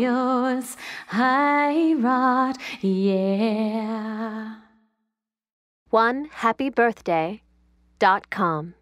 yours I wrought, yeah. One happy birthday dot com.